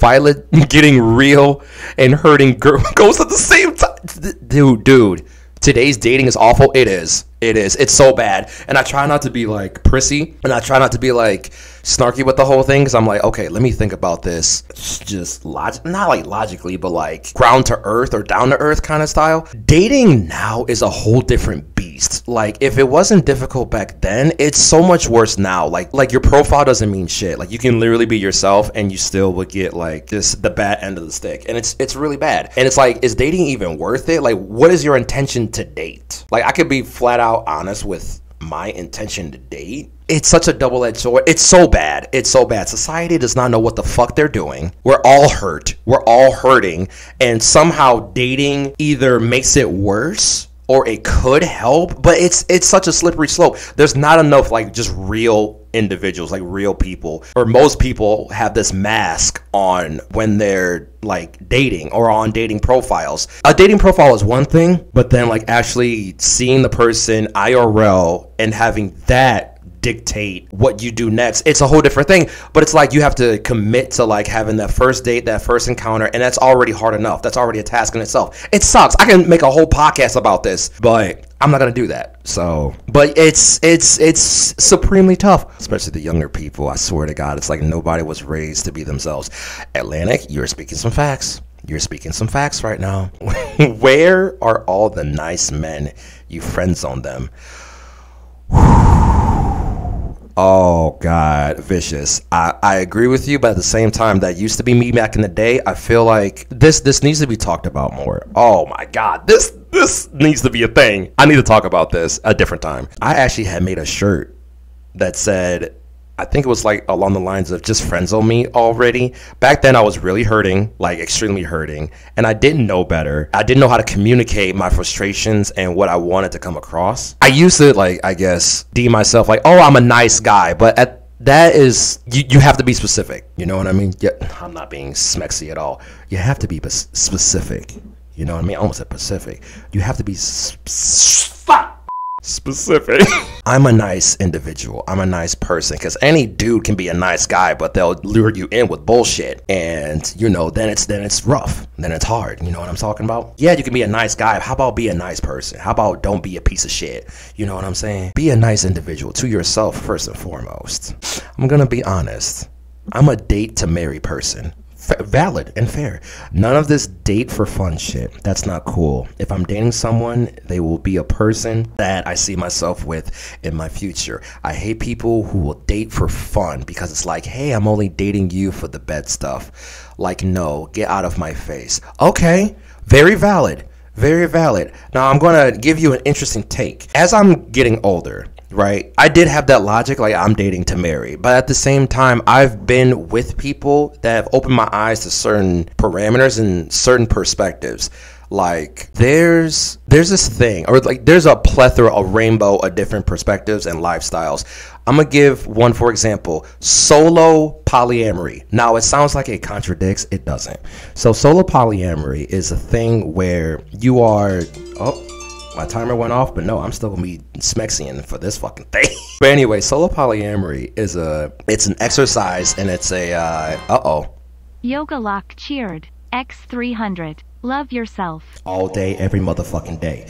Violet getting real and hurting girl ghosts at the same time. Dude, dude. Today's dating is awful. It is. It is. It's so bad. And I try not to be like prissy and I try not to be like snarky with the whole thing because I'm like, okay, let me think about this just log- not like logically, but like ground to earth or down to earth kind of style. Dating now is a whole different beast. Like if it wasn't difficult back then, it's so much worse now. Like like your profile doesn't mean shit. Like you can literally be yourself and you still would get like this the bad end of the stick. And it's it's really bad. And it's like, is dating even worth it? Like what is your intention to date? Like I could be flat out honest with my intention to date it's such a double-edged sword. It's so bad. It's so bad. Society does not know what the fuck they're doing. We're all hurt. We're all hurting. And somehow dating either makes it worse or it could help but it's it's such a slippery slope. There's not enough like just real individuals like real people or most people have this mask on when they're like dating or on dating profiles. A dating profile is one thing but then like actually seeing the person IRL and having that dictate what you do next. It's a whole different thing, but it's like you have to commit to like having that first date, that first encounter, and that's already hard enough. That's already a task in itself. It sucks. I can make a whole podcast about this, but I'm not gonna do that. So, but it's it's it's supremely tough, especially the younger people. I swear to God, it's like nobody was raised to be themselves. Atlantic, you're speaking some facts. You're speaking some facts right now. Where are all the nice men? You friends on them. Oh God, vicious. I, I agree with you, but at the same time, that used to be me back in the day. I feel like this this needs to be talked about more. Oh my God, this this needs to be a thing. I need to talk about this a different time. I actually had made a shirt that said I think it was like along the lines of just friends on me already. Back then, I was really hurting, like extremely hurting, and I didn't know better. I didn't know how to communicate my frustrations and what I wanted to come across. I used to, like, I guess, deem myself like, oh, I'm a nice guy, but at that is you, you have to be specific. You know what I mean? Yeah, I'm not being smexy at all. You have to be specific. You know what I mean? I almost said Pacific. You have to be. Fuck specific. I'm a nice individual. I'm a nice person because any dude can be a nice guy, but they'll lure you in with bullshit, and you know, then it's then it's rough, then it's hard. You know what I'm talking about? Yeah, you can be a nice guy. How about be a nice person? How about don't be a piece of shit? You know what I'm saying? Be a nice individual to yourself first and foremost. I'm gonna be honest. I'm a date to marry person valid and fair. None of this date for fun shit. That's not cool. If I'm dating someone, they will be a person that I see myself with in my future. I hate people who will date for fun because it's like, hey, I'm only dating you for the bed stuff. Like, no, get out of my face. Okay, very valid. Very valid. Now, I'm going to give you an interesting take. As I'm getting older, right? I did have that logic, like I'm dating to marry, but at the same time, I've been with people that have opened my eyes to certain parameters and certain perspectives. Like there's there's this thing, or like there's a plethora, a rainbow of different perspectives and lifestyles. I'm gonna give one for example: solo polyamory. Now it sounds like it contradicts, it doesn't. So solo polyamory is a thing where you are oh my timer went off, but no, I'm still gonna be smexian for this fucking thing. but anyway, solo polyamory is a it's an exercise and it's a uh oh. Yoga Lock cheered. X300. Love yourself. All day, every motherfucking day.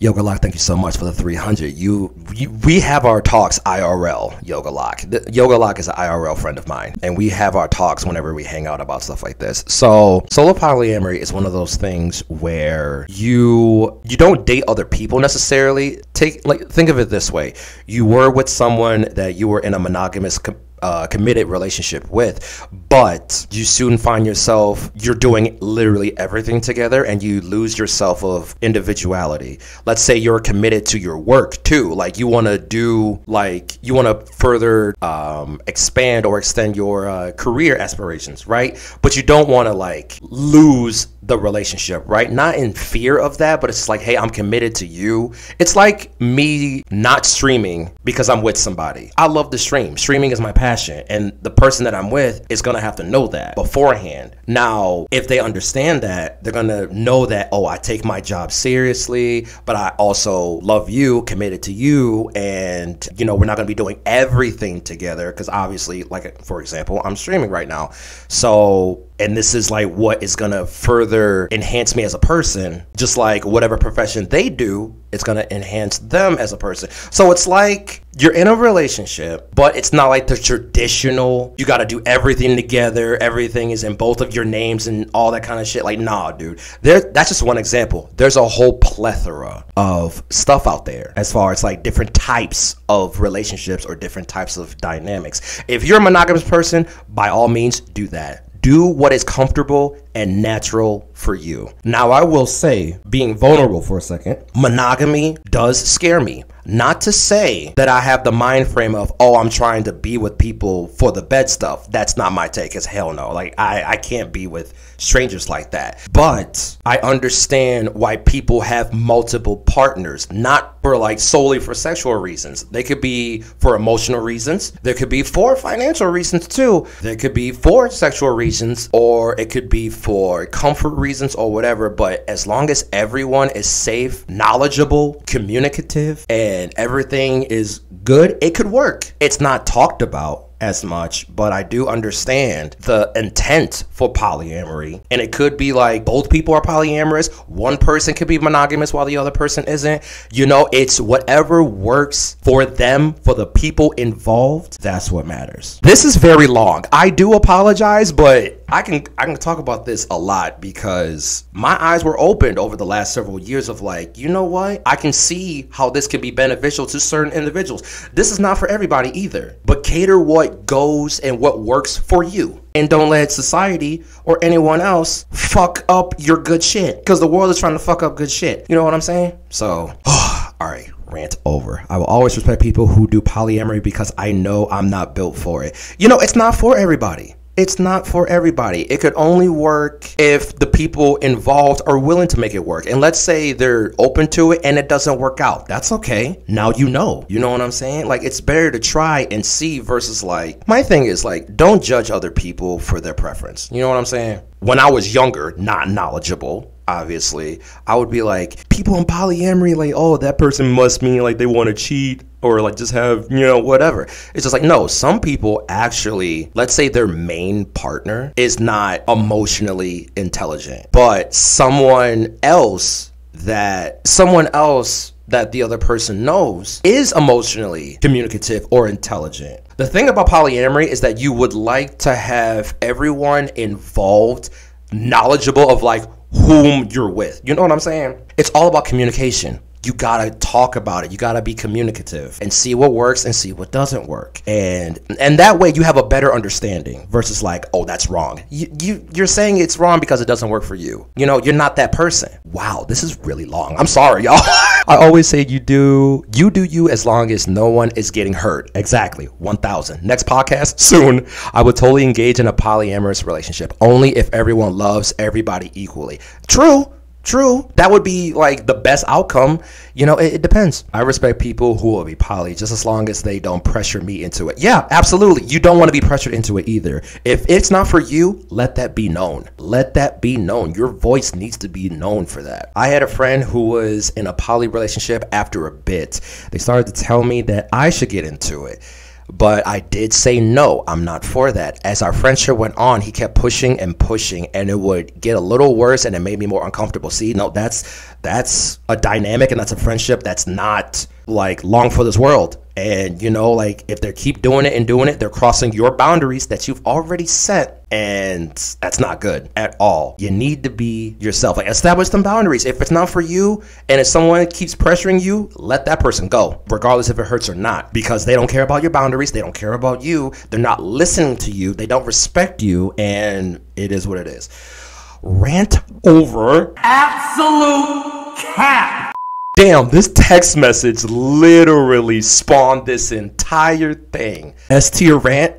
Yoga Lock, thank you so much for the 300. You, you we have our talks IRL, Yoga Lock. The, Yoga Lock is an IRL friend of mine, and we have our talks whenever we hang out about stuff like this. So, solo polyamory is one of those things where you you don't date other people necessarily. Take like think of it this way: you were with someone that you were in a monogamous uh, committed relationship with, but you soon find yourself you're doing literally everything together, and you lose yourself of individuality. Let's say you're committed to your work too, like you want to do like you want to further um, expand or extend your uh, career aspirations, right? But you don't want to like lose the relationship, right? Not in fear of that, but it's like, hey, I'm committed to you. It's like me not streaming because I'm with somebody. I love to stream. Streaming is my passion, and the person that I'm with is gonna have to know that beforehand. Now, if they understand that, they're gonna know that, oh, I take my job seriously, but I also love you, committed to you, and you know, we're not gonna be doing everything together because obviously, like for example, I'm streaming right now. So and this is like what is gonna further enhance me as a person. Just like whatever profession they do it's gonna enhance them as a person. So it's like you're in a relationship but it's not like the traditional you gotta do everything together everything is in both of your names and all that kind of shit. Like nah dude. There that's just one example. There's a whole plethora of stuff out there as far as like different types of relationships or different types of dynamics. If you're a monogamous person by all means do that do what is comfortable and natural for you. Now, I will say, being vulnerable for a second, monogamy does scare me. Not to say that I have the mind frame of, oh, I'm trying to be with people for the bed stuff. That's not my take, as hell no. Like, I, I can't be with strangers like that. But I understand why people have multiple partners, not for like solely for sexual reasons. They could be for emotional reasons. There could be for financial reasons too. There could be for sexual reasons, or it could be for comfort reasons or whatever. But as long as everyone is safe, knowledgeable, communicative, and everything is good, it could work. It's not talked about as much, but I do understand the intent for polyamory. And it could be like both people are polyamorous, one person could be monogamous while the other person isn't. You know, it's whatever works for them, for the people involved, that's what matters. This is very long. I do apologize, but I can I can talk about this a lot because my eyes were opened over the last several years of like, you know what? I can see how this can be beneficial to certain individuals. This is not for everybody either, but cater what goes and what works for you. And don't let society or anyone else fuck up your good shit because the world is trying to fuck up good shit. You know what I'm saying? So, all right, rant over. I will always respect people who do polyamory because I know I'm not built for it. You know, it's not for everybody it's not for everybody. It could only work if the people involved are willing to make it work. And let's say they're open to it and it doesn't work out. That's okay. Now you know. You know what I'm saying? Like it's better to try and see versus like my thing is like don't judge other people for their preference. You know what I'm saying? When I was younger, not knowledgeable, obviously, I would be like, people in polyamory, like, oh, that person must mean like they want to cheat or like just have, you know, whatever. It's just like, no, some people actually, let's say their main partner is not emotionally intelligent, but someone else that, someone else that the other person knows is emotionally communicative or intelligent. The thing about polyamory is that you would like to have everyone involved knowledgeable of like whom you're with. You know what I'm saying? It's all about communication. You gotta talk about it. You gotta be communicative and see what works and see what doesn't work. And and that way you have a better understanding versus like, oh, that's wrong. You, you you're saying it's wrong because it doesn't work for you. You know, you're not that person. Wow, this is really long. I'm sorry, y'all. I always say you do you do you as long as no one is getting hurt. Exactly. 1000. Next podcast soon. I would totally engage in a polyamorous relationship only if everyone loves everybody equally. True. True, that would be like the best outcome. You know, it, it, depends. I respect people who will be poly just as long as they don't pressure me into it. Yeah, absolutely. You don't want to be pressured into it either. If it's not for you, let that be known. Let that be known. Your voice needs to be known for that. I had a friend who was in a poly relationship after a bit. They started to tell me that I should get into it. But I did say no, I'm not for that. As our friendship went on, he kept pushing and pushing, and it would get a little worse, and it made me more uncomfortable. See, no, that's that's a dynamic, and that's a friendship that's not like long for this world. And you know, like if they keep doing it and doing it, they're crossing your boundaries that you've already set. And that's not good at all. You need to be yourself. Like establish some boundaries. If it's not for you and if someone keeps pressuring you, let that person go, regardless if it hurts or not. Because they don't care about your boundaries, they don't care about you, they're not listening to you, they don't respect you, and it is what it is. Rant over. Absolute cap. Damn, this text message literally spawned this entire thing. S tier rant.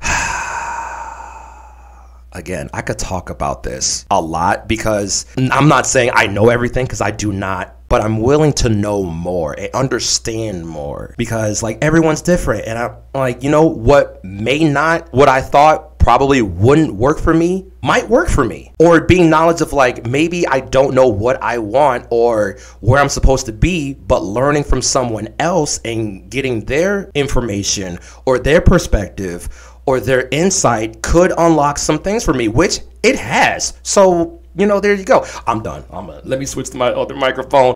again, I could talk about this a lot because I'm not saying I know everything because I do not. But I'm willing to know more and understand more because, like, everyone's different. And I'm like, you know, what may not, what I thought probably wouldn't work for me might work for me. Or being knowledge of like maybe I don't know what I want or where I'm supposed to be, but learning from someone else and getting their information or their perspective or their insight could unlock some things for me, which it has. So, you know, there you go. I'm done. I'm gonna, let me switch to my other microphone.